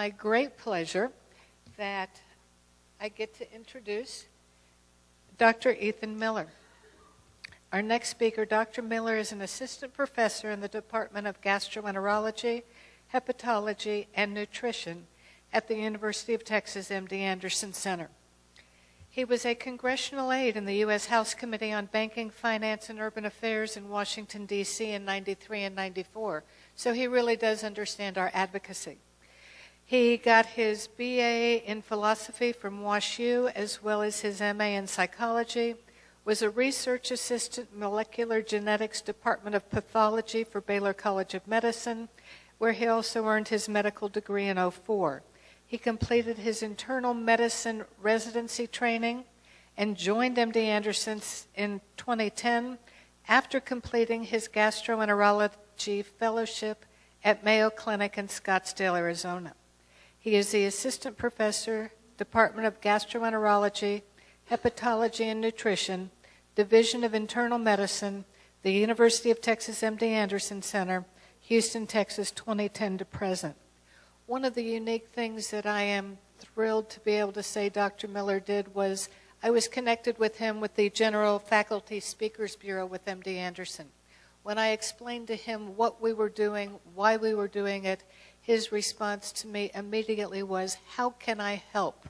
my great pleasure that I get to introduce Dr. Ethan Miller. Our next speaker, Dr. Miller, is an assistant professor in the Department of Gastroenterology, Hepatology, and Nutrition at the University of Texas MD Anderson Center. He was a congressional aide in the U.S. House Committee on Banking, Finance, and Urban Affairs in Washington, D.C. in 93 and 94, so he really does understand our advocacy. He got his BA in philosophy from WashU as well as his MA in psychology, was a research assistant molecular genetics department of pathology for Baylor College of Medicine, where he also earned his medical degree in 04. He completed his internal medicine residency training and joined MD Anderson in 2010 after completing his gastroenterology fellowship at Mayo Clinic in Scottsdale, Arizona. He is the assistant professor, Department of Gastroenterology, Hepatology and Nutrition, Division of Internal Medicine, the University of Texas MD Anderson Center, Houston, Texas, 2010 to present. One of the unique things that I am thrilled to be able to say Dr. Miller did was I was connected with him with the General Faculty Speakers Bureau with MD Anderson. When I explained to him what we were doing, why we were doing it, his response to me immediately was, How can I help?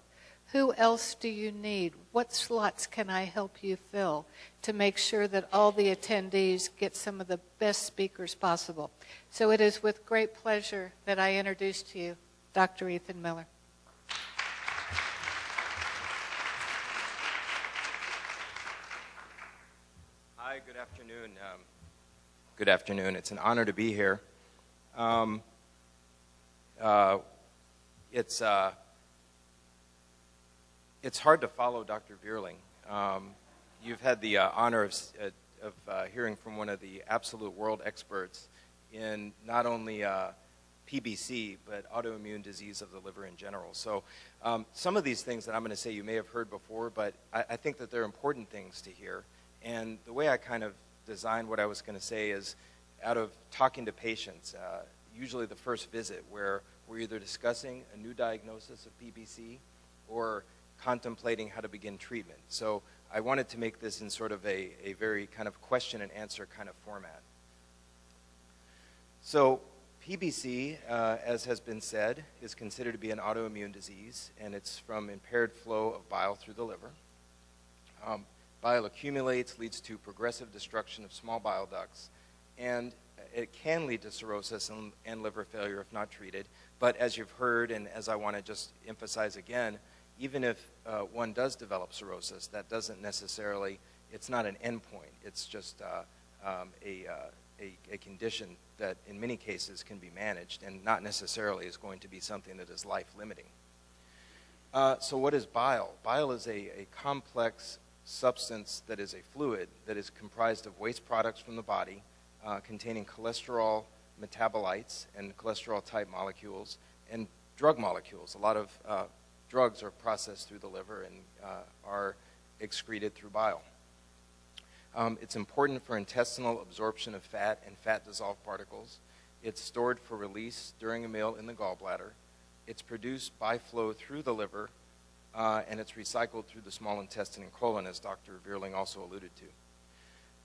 Who else do you need? What slots can I help you fill to make sure that all the attendees get some of the best speakers possible? So it is with great pleasure that I introduce to you Dr. Ethan Miller. Hi, good afternoon. Um, good afternoon. It's an honor to be here. Um, uh, it's uh, it's hard to follow Dr. Vierling. Um, you've had the uh, honor of, uh, of uh, hearing from one of the absolute world experts in not only uh, PBC, but autoimmune disease of the liver in general. So um, some of these things that I'm going to say you may have heard before, but I, I, think that they're important things to hear. And the way I kind of designed what I was going to say is out of talking to patients, uh, usually the first visit, where we're either discussing a new diagnosis of PBC or contemplating how to begin treatment. So I wanted to make this in sort of a, a very kind of question and answer kind of format. So PBC, uh, as has been said, is considered to be an autoimmune disease, and it's from impaired flow of bile through the liver. Um, bile accumulates, leads to progressive destruction of small bile ducts, and it can lead to cirrhosis and, and liver failure if not treated. But as you've heard, and as I want to just emphasize again, even if uh, one does develop cirrhosis, that doesn't necessarily, it's not an endpoint. It's just uh, um, a, uh, a, a, condition that in many cases can be managed and not necessarily is going to be something that is life limiting. Uh, so what is bile? Bile is a, a complex substance that is a fluid that is comprised of waste products from the body uh, containing cholesterol metabolites and cholesterol type molecules and drug molecules. A lot of uh, drugs are processed through the liver and uh, are excreted through bile. Um, it's important for intestinal absorption of fat and fat dissolved particles. It's stored for release during a meal in the gallbladder. It's produced by flow through the liver, uh, and it's recycled through the small intestine and colon, as Dr. Vierling also alluded to.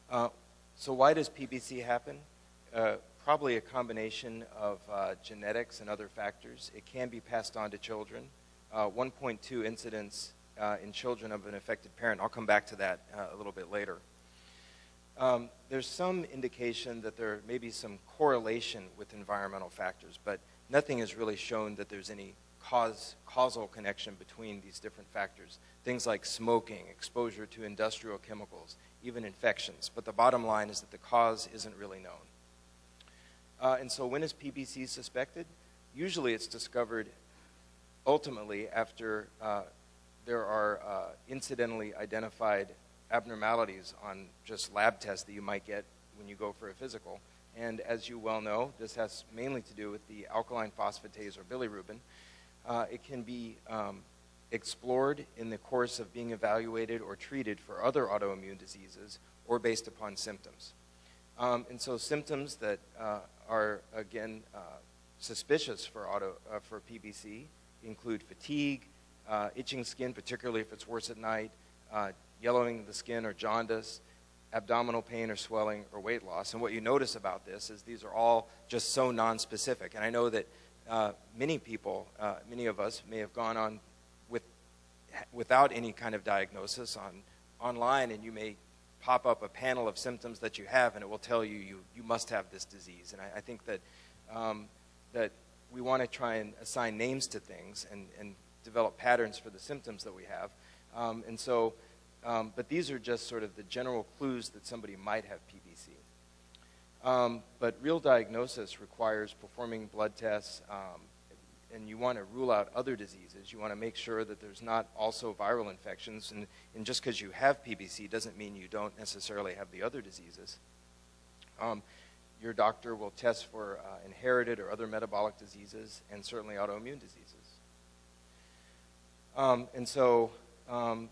Uh, so why does PBC happen? Uh, probably a combination of uh, genetics and other factors. It can be passed on to children uh, 1.2 incidents uh, in children of an affected parent. I'll come back to that uh, a little bit later. Um, there's some indication that there may be some correlation with environmental factors, but nothing has really shown that there's any cause, causal connection between these different factors. Things like smoking, exposure to industrial chemicals, even infections. But the bottom line is that the cause isn't really known. Uh, and so when is PBC suspected? Usually it's discovered ultimately, after uh, there are uh, incidentally identified abnormalities on just lab tests that you might get when you go for a physical. And as you well know, this has mainly to do with the alkaline phosphatase or bilirubin. Uh, it can be um, explored in the course of being evaluated or treated for other autoimmune diseases or based upon symptoms. Um, and so symptoms that uh, are, again, uh, suspicious for, auto, uh, for PBC include fatigue, uh, itching skin, particularly if it's worse at night, uh, yellowing of the skin or jaundice, abdominal pain or swelling or weight loss. And what you notice about this is these are all just so nonspecific. And I know that uh, many people, many of us may have gone on without any kind of diagnosis on online and you may pop up a panel of symptoms that you have and it will tell you you, you must have this disease. And I, I think that, um, that we want to try and assign names to things and, and develop patterns for the symptoms that we have. Um, and so um, but these are just sort of the general clues that somebody might have PBC. Um, but real diagnosis requires performing blood tests, um, and you want to rule out other diseases. You want to make sure that there's not also viral infections, and, and just because you have PBC doesn't mean you don't necessarily have the other diseases. Um, your doctor will test for uh, inherited or other metabolic diseases, and certainly autoimmune diseases. Um, and so um,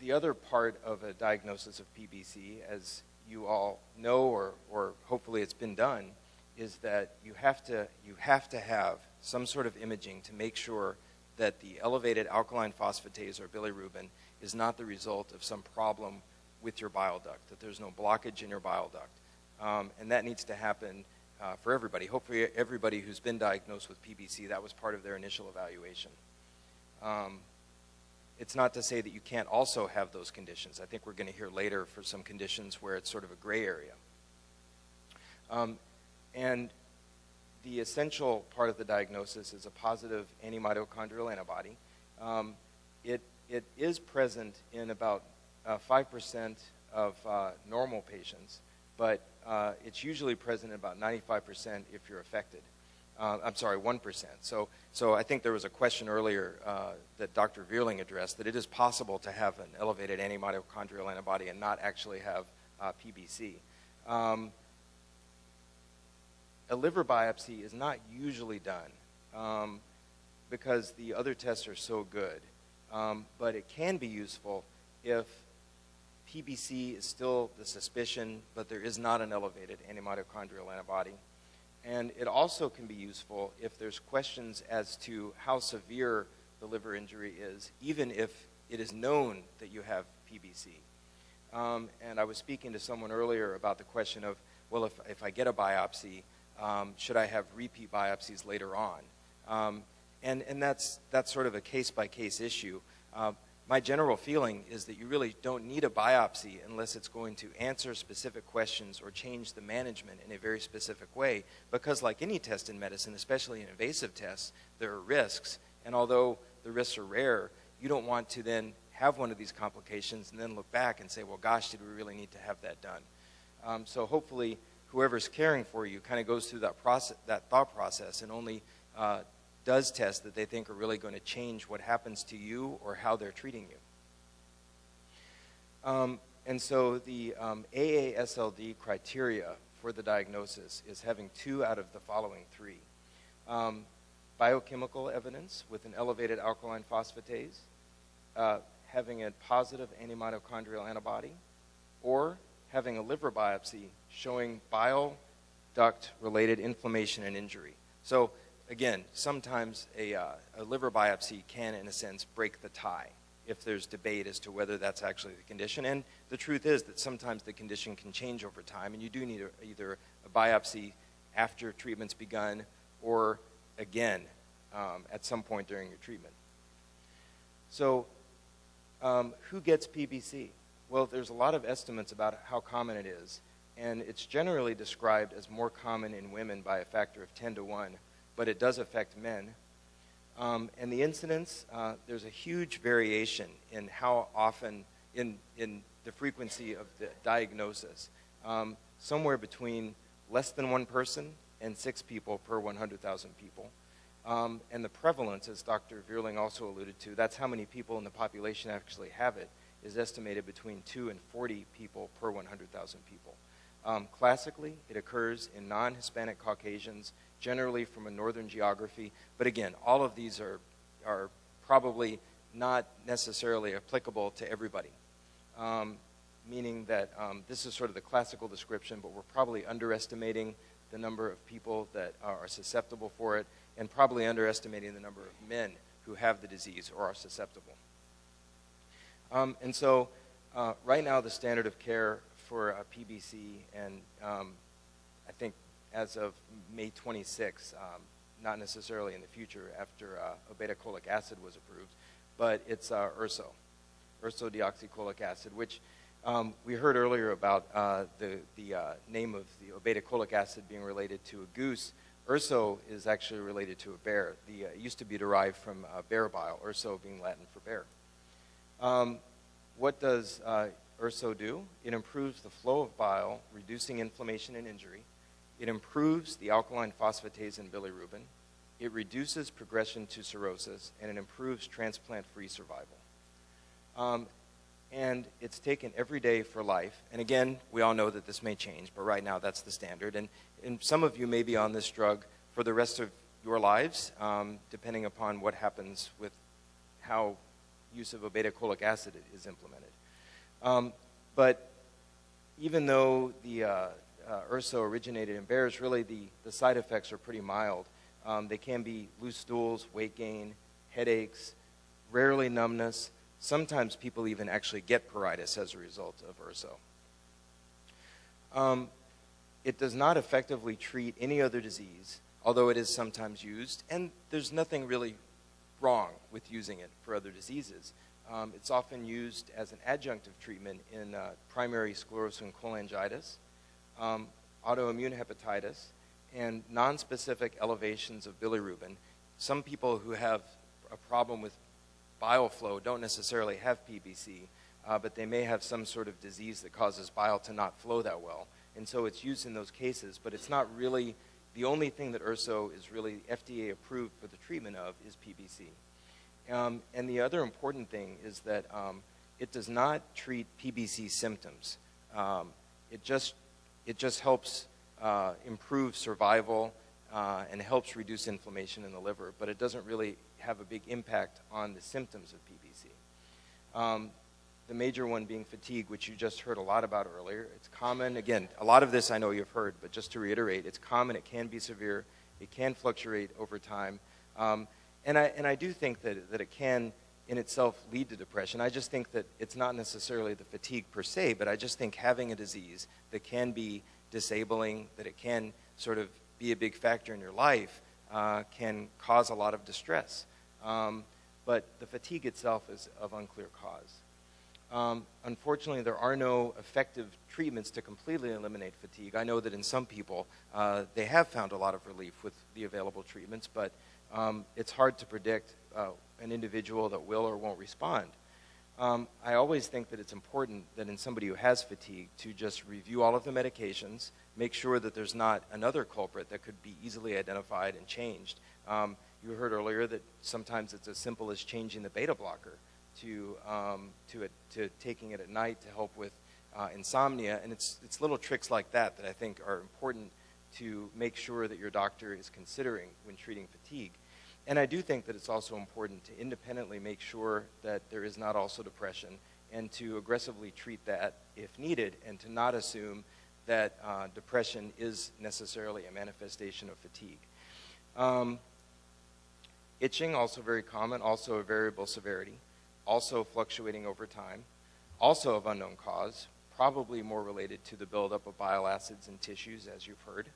the other part of a diagnosis of PBC, as you all know, or, or hopefully it's been done, is that you have to you have to have some sort of imaging to make sure that the elevated alkaline phosphatase or bilirubin is not the result of some problem with your bile duct, that there's no blockage in your bile duct. Um, and that needs to happen uh, for everybody. Hopefully everybody who's been diagnosed with PBC, that was part of their initial evaluation. Um, it's not to say that you can't also have those conditions. I think we're going to hear later for some conditions where it's sort of a gray area. Um, and the essential part of the diagnosis is a positive antimitochondrial antibody. Um, it, it is present in about uh, 5% of uh, normal patients, but uh, it's usually present in about 95% if you're affected. Uh, I'm sorry, 1%. So, so I think there was a question earlier uh, that Dr. Vierling addressed that it is possible to have an elevated antimitochondrial antibody and not actually have uh, PBC. Um, a liver biopsy is not usually done um, because the other tests are so good. Um, but it can be useful if PBC is still the suspicion, but there is not an elevated antimitochondrial antibody. And it also can be useful if there's questions as to how severe the liver injury is, even if it is known that you have PBC. Um, and I was speaking to someone earlier about the question of, well, if, if I get a biopsy, um, should I have repeat biopsies later on? Um, and and that's, that's sort of a case-by-case -case issue. Uh, my general feeling is that you really don't need a biopsy unless it's going to answer specific questions or change the management in a very specific way. Because, like any test in medicine, especially an invasive test, there are risks. And although the risks are rare, you don't want to then have one of these complications and then look back and say, well, gosh, did we really need to have that done? Um, so, hopefully, whoever's caring for you kind of goes through that, process, that thought process and only uh, does tests that they think are really going to change what happens to you or how they're treating you. Um, and so the um, AASLD criteria for the diagnosis is having two out of the following three. Um, biochemical evidence with an elevated alkaline phosphatase, uh, having a positive antimitochondrial antibody, or having a liver biopsy showing bile duct related inflammation and injury. So again, sometimes a, uh, a liver biopsy can, in a sense, break the tie if there's debate as to whether that's actually the condition. And the truth is that sometimes the condition can change over time, and you do need a, either a biopsy after treatment's begun or again um, at some point during your treatment. So, um, who gets PBC? Well, there's a lot of estimates about how common it is, and it's generally described as more common in women by a factor of 10 to 1 but it does affect men. Um, and the incidence, uh, there's a huge variation in how often, in, in the frequency of the diagnosis. Um, somewhere between less than one person and six people per 100,000 people. Um, and the prevalence, as Dr. Vierling also alluded to, that's how many people in the population actually have it, is estimated between 2 and 40 people per 100,000 people. Um, classically, it occurs in non Hispanic Caucasians generally from a northern geography. But again, all of these are, are probably not necessarily applicable to everybody. Um, meaning that um, this is sort of the classical description, but we're probably underestimating the number of people that are susceptible for it and probably underestimating the number of men who have the disease or are susceptible. Um, and so, uh, right now, the standard of care for uh, PBC, and um, I think as of May 26, um, not necessarily in the future after uh, obeticholic acid was approved, but it's uh, URSO, ursodeoxycholic acid, which um, we heard earlier about uh, the, the uh, name of the obeticholic acid being related to a goose. Urso is actually related to a bear. The, uh, it used to be derived from uh, bear bile, urso being Latin for bear. Um, what does uh, URSO do? It improves the flow of bile, reducing inflammation and injury. It improves the alkaline phosphatase in bilirubin. It reduces progression to cirrhosis, and it improves transplant-free survival. Um, and it's taken every day for life. And again, we all know that this may change, but right now that's the standard. And, and some of you may be on this drug for the rest of your lives, um, depending upon what happens with how use of obeticholic acid is implemented. Um, but even though the uh, uh, URSO originated in bears, really the, the side effects are pretty mild. Um, they can be loose stools, weight gain, headaches, rarely numbness. Sometimes people even actually get pruritus as a result of URSO. Um, it does not effectively treat any other disease, although it is sometimes used, and there's nothing really wrong with using it for other diseases. Um, it's often used as an adjunctive treatment in uh, primary sclerosing cholangitis, um, autoimmune hepatitis, and nonspecific elevations of bilirubin. Some people who have a problem with bile flow don't necessarily have PBC, uh, but they may have some sort of disease that causes bile to not flow that well. And so it's used in those cases, but it's not really the only thing that URSO is really FDA approved for the treatment of is PBC. Um, and the other important thing is that um, it does not treat PBC symptoms. Um, it, just, it just helps uh, improve survival uh, and helps reduce inflammation in the liver, but it doesn't really have a big impact on the symptoms of PBC. The major one being fatigue, which you just heard a lot about earlier. It's common, again, a lot of this I know you've heard, but just to reiterate, it's common, it can be severe, it can fluctuate over time. Um, and I, and I do think that, that it can in itself lead to depression. I just think that it's not necessarily the fatigue per se, but I just think having a disease that can be disabling, that it can sort of be a big factor in your life, uh, can cause a lot of distress. Um, but the fatigue itself is of unclear cause. Um, unfortunately, there are no effective treatments to completely eliminate fatigue. I know that in some people, uh, they have found a lot of relief with the available treatments, but um, it's hard to predict uh, an individual that will or won't respond. Um, I always think that it's important that in somebody who has fatigue to just review all of the medications, make sure that there's not another culprit that could be easily identified and changed. Um, you heard earlier that sometimes it's as simple as changing the beta blocker to, um, to, to taking it at night to help with uh, insomnia. And it's, it's little tricks like that that I think are important to make sure that your doctor is considering when treating fatigue. And I do think that it's also important to independently make sure that there is not also depression and to aggressively treat that if needed and to not assume that uh, depression is necessarily a manifestation of fatigue. Um, itching, also very common, also a variable severity, also fluctuating over time, also of unknown cause, probably more related to the buildup of bile acids in tissues, as you've heard.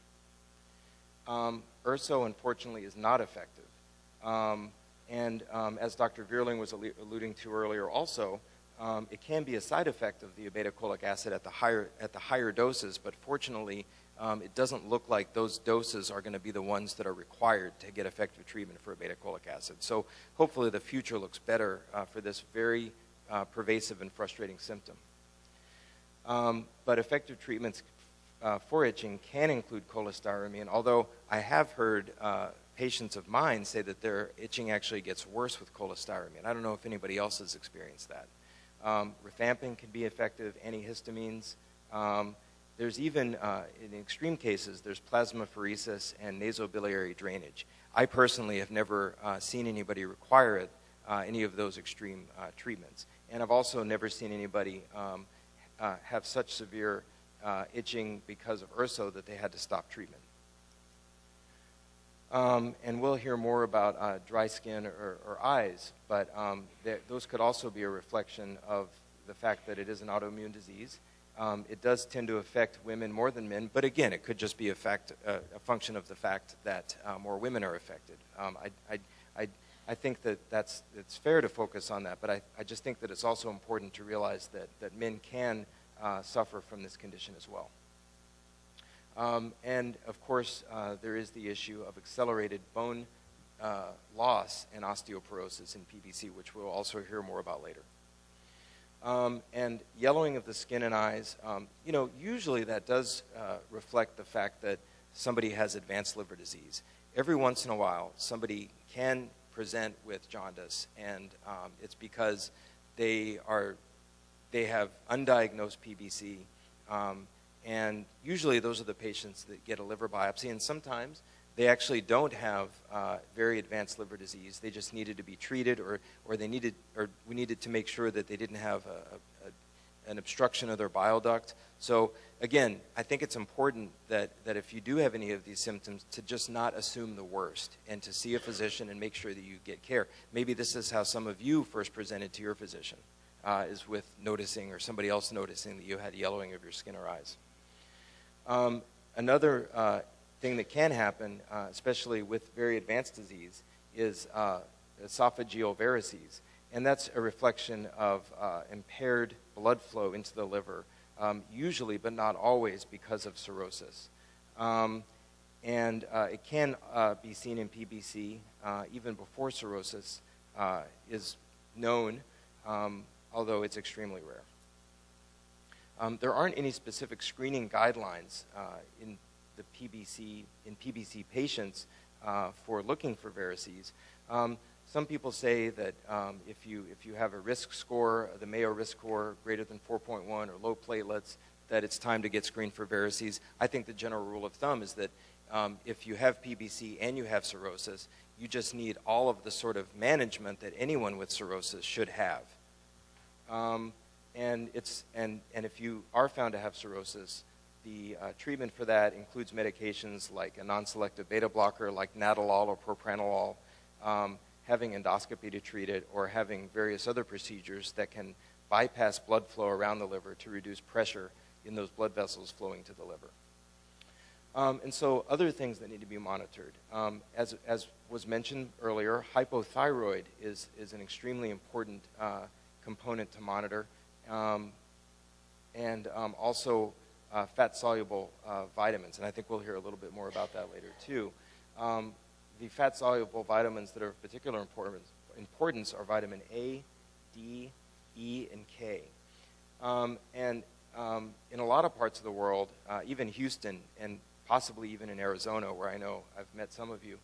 Um, URSO, unfortunately, is not effective um, and um, as Dr. Vierling was alluding to earlier also, um, it can be a side effect of the obeticholic acid at the higher, at the higher doses, but fortunately, um, it doesn't look like those doses are going to be the ones that are required to get effective treatment for obeticholic acid. So hopefully the future looks better uh, for this very uh, pervasive and frustrating symptom. Um, but effective treatments uh, for itching can include cholestyramine, although I have heard uh, patients of mine say that their itching actually gets worse with cholestyramine. I don't know if anybody else has experienced that. Um, rifampin can be effective, antihistamines. Um, there's even, uh, in extreme cases, there's plasmapheresis and nasobiliary drainage. I personally have never uh, seen anybody require it, uh, any of those extreme uh, treatments. And I've also never seen anybody um, uh, have such severe itching because of URSO that they had to stop treatment. Um, and we'll hear more about uh, dry skin or, or eyes, but um, th- those could also be a reflection of the fact that it is an autoimmune disease. Um, it does tend to affect women more than men, but again, it could just be a, fact, uh, a function of the fact that uh, more women are affected. Um, I, I, I, I think that that's it's fair to focus on that, but I, I just think that it's also important to realize that, that men can uh, suffer from this condition as well. Um, and of course, uh, there is the issue of accelerated bone uh, loss and osteoporosis in PBC, which we'll also hear more about later. Um, and yellowing of the skin and eyes, um, you know, usually that does uh, reflect the fact that somebody has advanced liver disease. Every once in a while, somebody can present with jaundice, and um, it's because they are they have undiagnosed PBC, um, and usually those are the patients that get a liver biopsy, and sometimes they actually don't have uh, very advanced liver disease. They just needed to be treated, or, or they needed, or we needed to make sure that they didn't have a, a, an obstruction of their bile duct. So again, I think it's important that, that if you do have any of these symptoms, to just not assume the worst and to see a physician and make sure that you get care. Maybe this is how some of you first presented to your physician, uh, is with noticing or somebody else noticing that you had yellowing of your skin or eyes. Um, another uh, thing that can happen, uh, especially with very advanced disease, is uh, esophageal varices. And that's a reflection of uh, impaired blood flow into the liver, um, usually but not always because of cirrhosis. Um, and uh, it can uh, be seen in PBC uh, even before cirrhosis is known, um, although it's extremely rare. Um, there aren't any specific screening guidelines in the PBC in PBC patients uh, for looking for varices. Um, some people say that um, if you if you have a risk score, the Mayo risk score greater than 4.1 or low platelets, that it's time to get screened for varices. I think the general rule of thumb is that um, if you have PBC and you have cirrhosis, you just need all of the sort of management that anyone with cirrhosis should have. Um, and it's and and if you are found to have cirrhosis, the uh, treatment for that includes medications like a non-selective beta blocker like Nadolol or Propranolol, um, having endoscopy to treat it, or having various other procedures that can bypass blood flow around the liver to reduce pressure in those blood vessels flowing to the liver. Um, and so other things that need to be monitored. Um, as, as was mentioned earlier, hypothyroid is, is an extremely important uh, component to monitor. Um, and um, also uh, fat-soluble uh, vitamins, and I think we'll hear a little bit more about that later too. Um, the fat-soluble vitamins that are of particular importance, importance are vitamin A, D, E, and K. Um, and um, in a lot of parts of the world, uh, even Houston and possibly even in Arizona, where I know I've met some of you,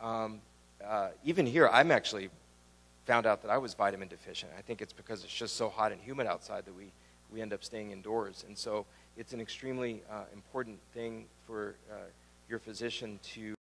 um, uh, even here, I'm actually found out that I was vitamin deficient. I think it's because it's just so hot and humid outside that we, we end up staying indoors. And so it's an extremely uh, important thing for uh, your physician to